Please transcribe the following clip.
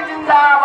Gandhi